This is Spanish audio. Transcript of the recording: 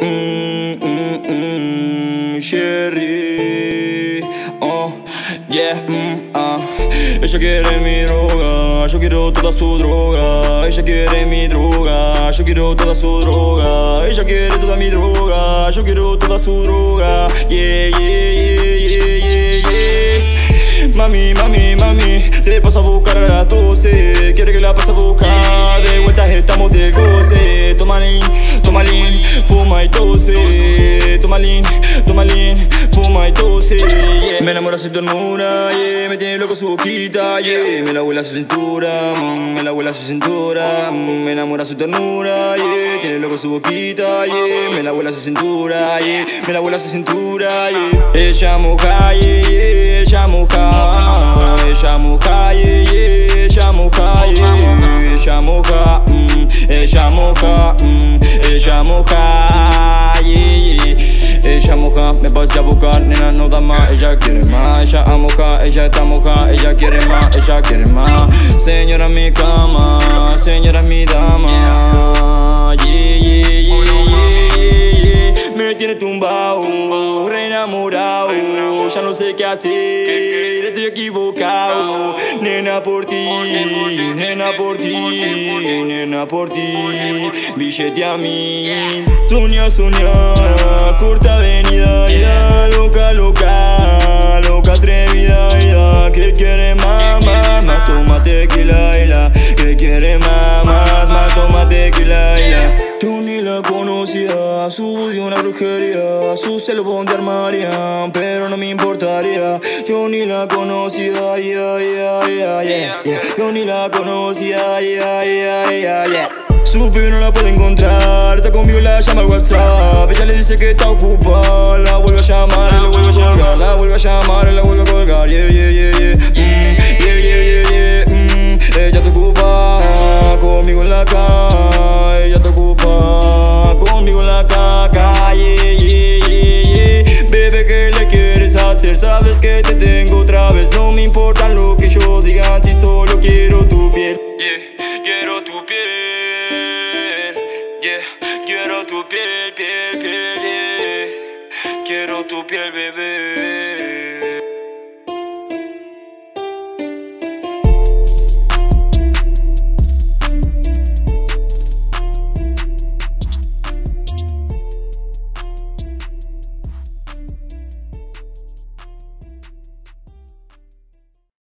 mm, mm, mm, Sherry, oh, yeah, mm, ah. Ella quiere mi droga, yo quiero toda su droga. Ella quiere mi droga, yo quiero toda su droga. Ella quiere toda mi droga, yo quiero toda su droga. Yeah, yeah, yeah, yeah, yeah, yeah. Mami, mami, mami, te paso a buscar a las 12 Quiere que la pase a buscar, de vuelta estamos de goce Toma lean, toma lean, fuma y tose Toma lean, toma lean, fuma y tose yeah. Me enamora su ternura, yeah. me tiene loco su boquita yeah. Me la vuela su cintura, mm, me la vuela su cintura mm, Me enamora su ternura, yeah. tiene loco su boquita yeah. Me la vuela su cintura, yeah. me la vuela su cintura yeah. Ella moja, yeah, ella moja ella moja, yeah, ella moja, yeah. ella moja, mm, ella moja, mm, moja, yeah, ella moja, me pasé a buscar, nena no da más, ella quiere más, ella moja, ella está moja, ella quiere más, ella quiere más, señora mi cama, señora mi dama, yeah, me tiene tumbado, re enamorado, ya no sé qué hacer, estoy equivocado, nena por ti, nena por ti, nena por ti, billete a mí, soña, soña, corta avenida, ya, loca, loca, loca atrevida, ya, que quiere más, más, más, toma tequila, ya, que quiere más, más, más, toma tequila, ya. Yo ni la su de una brujería, su celo de armaría, pero no me importaría. Yo ni la conocía, yeah, yeah, yeah. Yo ni la conocía, yeah, yeah, yeah, yeah. Su pibe no la puede encontrar, está conmigo la llama al WhatsApp Ella le dice que está ocupada, la vuelve a llamar y la vuelve a llamar te tengo otra vez. No me importa lo que yo diga, si solo quiero tu piel. Yeah, quiero tu piel. Yeah, quiero tu piel, piel, piel, yeah. Quiero tu piel, bebé